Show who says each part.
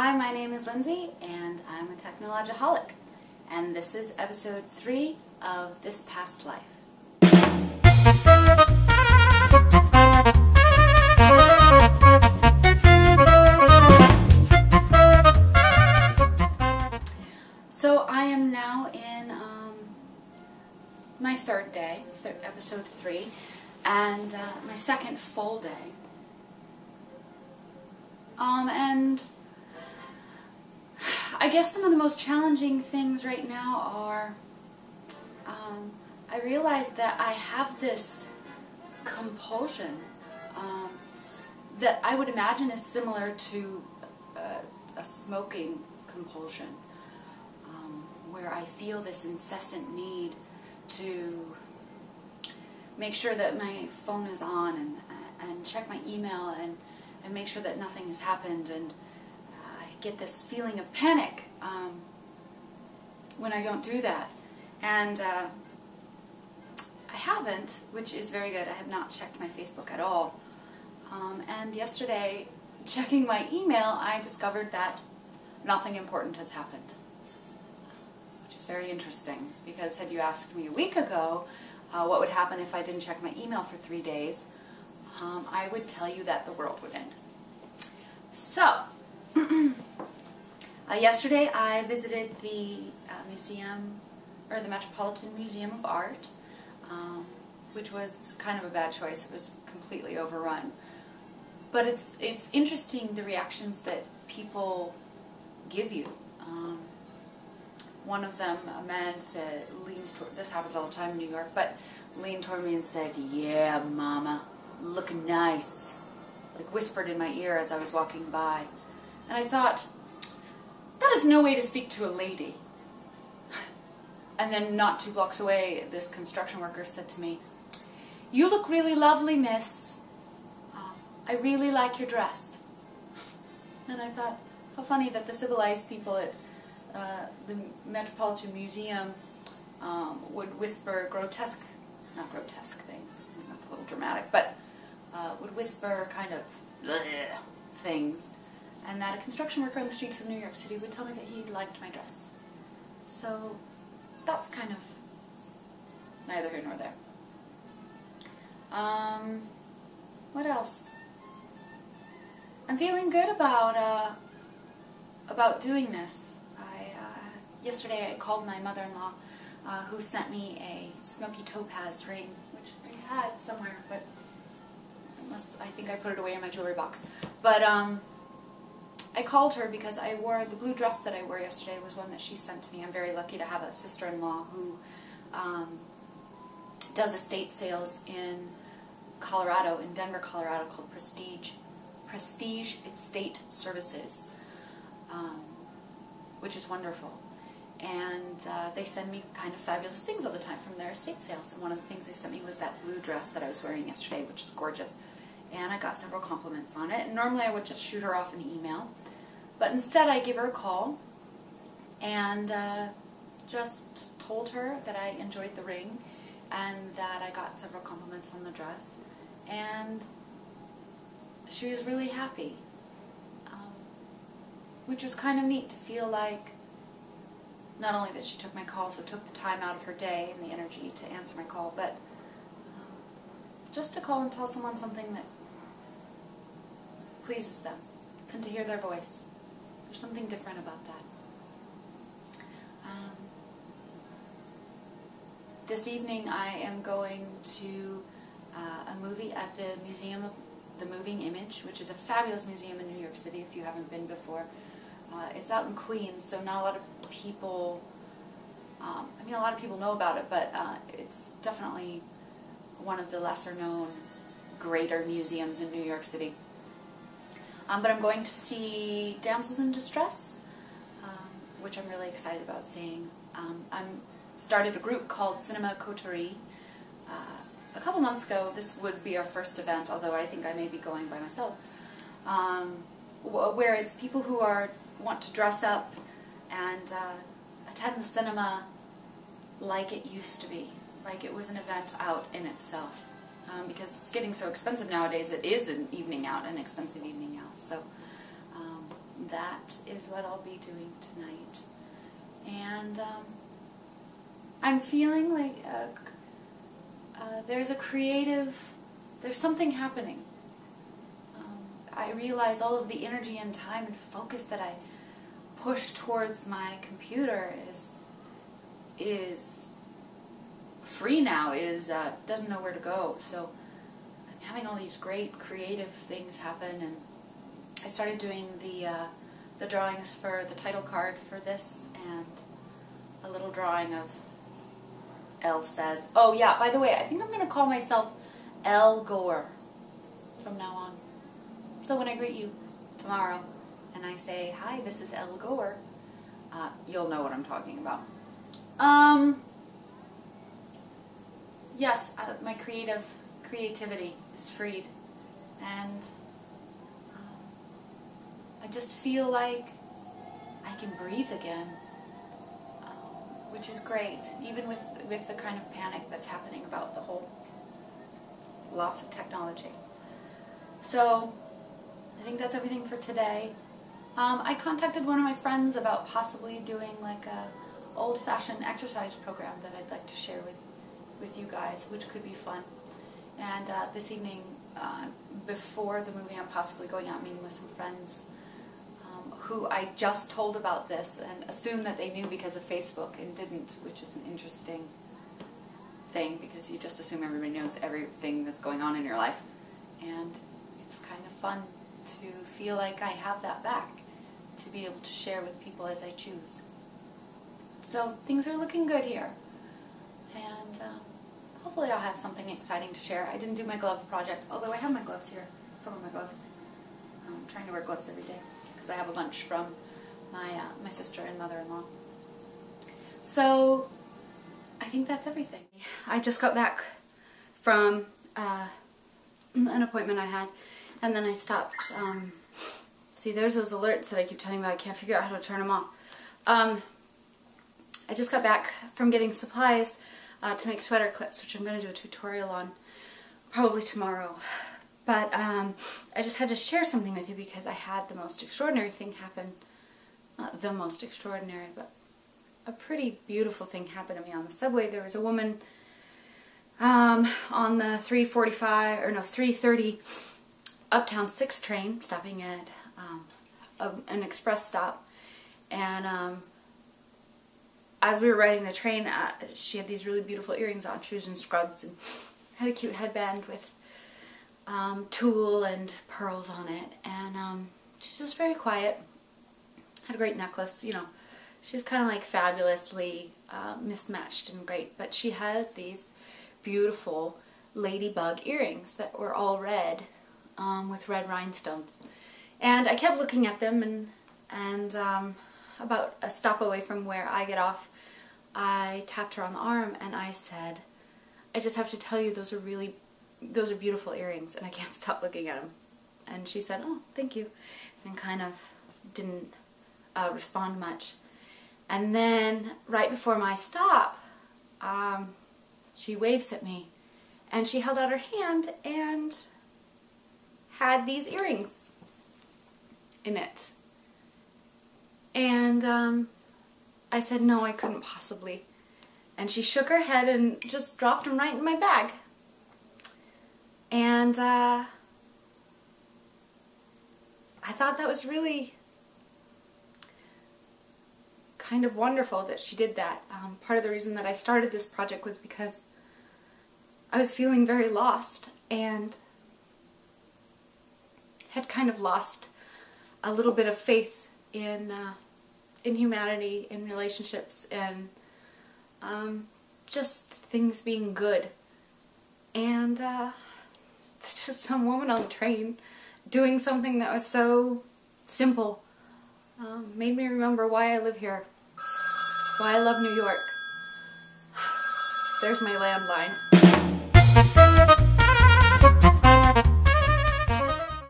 Speaker 1: Hi, my name is Lindsay, and I'm a technologaholic, and this is episode three of This Past Life. So I am now in um, my third day, episode three, and uh, my second full day. Um, and I guess some of the most challenging things right now are um, I realize that I have this compulsion um, that I would imagine is similar to uh, a smoking compulsion, um, where I feel this incessant need to make sure that my phone is on and, and check my email and, and make sure that nothing has happened and get this feeling of panic um, when I don't do that. And uh, I haven't, which is very good. I have not checked my Facebook at all. Um, and yesterday, checking my email, I discovered that nothing important has happened. Which is very interesting because had you asked me a week ago uh, what would happen if I didn't check my email for three days, um, I would tell you that the world would end. So, uh, yesterday I visited the uh, museum, or the Metropolitan Museum of Art, um, which was kind of a bad choice. It was completely overrun. But it's it's interesting the reactions that people give you. Um, one of them, a man said, leans toward, this happens all the time in New York, but leaned toward me and said, yeah, mama, look nice. Like whispered in my ear as I was walking by. And I thought, that is no way to speak to a lady. and then not two blocks away, this construction worker said to me, you look really lovely, miss. Um, I really like your dress. And I thought, how funny that the civilized people at uh, the Metropolitan Museum um, would whisper grotesque, not grotesque things, that's a little dramatic, but uh, would whisper kind of things, and that a construction worker on the streets of New York City would tell me that he liked my dress. So that's kind of neither here nor there. Um, what else? I'm feeling good about uh, about doing this. I uh, yesterday I called my mother-in-law, uh, who sent me a smoky topaz ring, which I had somewhere, but must I think I put it away in my jewelry box. But um, I called her because I wore the blue dress that I wore yesterday was one that she sent to me. I'm very lucky to have a sister-in-law who um, does estate sales in Colorado, in Denver, Colorado, called Prestige Prestige Estate Services, um, which is wonderful. And uh, they send me kind of fabulous things all the time from their estate sales. And one of the things they sent me was that blue dress that I was wearing yesterday, which is gorgeous. And I got several compliments on it. And normally I would just shoot her off an email. But instead I gave her a call and uh, just told her that I enjoyed the ring and that I got several compliments on the dress. And she was really happy, um, which was kind of neat to feel like not only that she took my call, so took the time out of her day and the energy to answer my call, but um, just to call and tell someone something that pleases them and to hear their voice. There's something different about that. Um, this evening I am going to uh, a movie at the Museum of the Moving Image, which is a fabulous museum in New York City if you haven't been before. Uh, it's out in Queens, so not a lot of people, um, I mean a lot of people know about it, but uh, it's definitely one of the lesser known greater museums in New York City. Um, but I'm going to see Damsels in Distress, um, which I'm really excited about seeing. Um, I'm started a group called Cinema Coterie. Uh, a couple months ago, this would be our first event, although I think I may be going by myself, um, where it's people who are want to dress up and uh, attend the cinema like it used to be, like it was an event out in itself. Um, because it's getting so expensive nowadays, it is an evening out, an expensive evening out. So um, that is what I'll be doing tonight. And um, I'm feeling like a, uh, there's a creative, there's something happening. Um, I realize all of the energy and time and focus that I push towards my computer is is free now, is uh, doesn't know where to go. So I'm having all these great creative things happen, and I started doing the uh, the drawings for the title card for this, and a little drawing of Elle says. Oh yeah, by the way, I think I'm going to call myself Elle Gore from now on. So when I greet you tomorrow and I say, hi, this is Elle Gore, uh, you'll know what I'm talking about. Um, yes, uh, my creative creativity is freed, and um, I just feel like I can breathe again, um, which is great, even with with the kind of panic that's happening about the whole loss of technology. So, I think that's everything for today. Um, I contacted one of my friends about possibly doing like a old-fashioned exercise program that I'd like to share with, with you guys, which could be fun. And uh, this evening, uh, before the movie, I'm possibly going out meeting with some friends um, who I just told about this and assumed that they knew because of Facebook and didn't, which is an interesting thing because you just assume everybody knows everything that's going on in your life. And it's kind of fun to feel like I have that back to be able to share with people as I choose. So things are looking good here. And uh, hopefully I'll have something exciting to share. I didn't do my glove project, although I have my gloves here, some of my gloves. I'm trying to wear gloves every day because I have a bunch from my, uh, my sister and mother-in-law. So I think that's everything. I just got back from uh, an appointment I had and then I stopped. Um, see, there's those alerts that I keep telling you. I can't figure out how to turn them off. Um, I just got back from getting supplies uh, to make sweater clips, which I'm going to do a tutorial on probably tomorrow. But um, I just had to share something with you because I had the most extraordinary thing happen. Not the most extraordinary, but a pretty beautiful thing happened to me on the subway. There was a woman um, on the 345, or no, 330 Uptown 6 train stopping at um, a, an express stop. And um, as we were riding the train, uh, she had these really beautiful earrings on. She was in scrubs and had a cute headband with um, tulle and pearls on it. And um, she's just very quiet. Had a great necklace, you know. She was kind of like fabulously uh, mismatched and great. But she had these beautiful ladybug earrings that were all red um, with red rhinestones. And I kept looking at them and, and um, about a stop away from where I get off, I tapped her on the arm and I said, I just have to tell you those are really, those are beautiful earrings and I can't stop looking at them. And she said, oh, thank you, and kind of didn't uh, respond much. And then right before my stop, um, she waves at me and she held out her hand and had these earrings in it. And um, I said, no, I couldn't possibly. And she shook her head and just dropped them right in my bag. And uh, I thought that was really kind of wonderful that she did that. Um, part of the reason that I started this project was because I was feeling very lost and had kind of lost a little bit of faith in uh, in humanity, in relationships, and um, just things being good. And uh, just some woman on the train doing something that was so simple um, made me remember why I live here, why I love New York. There's my landline.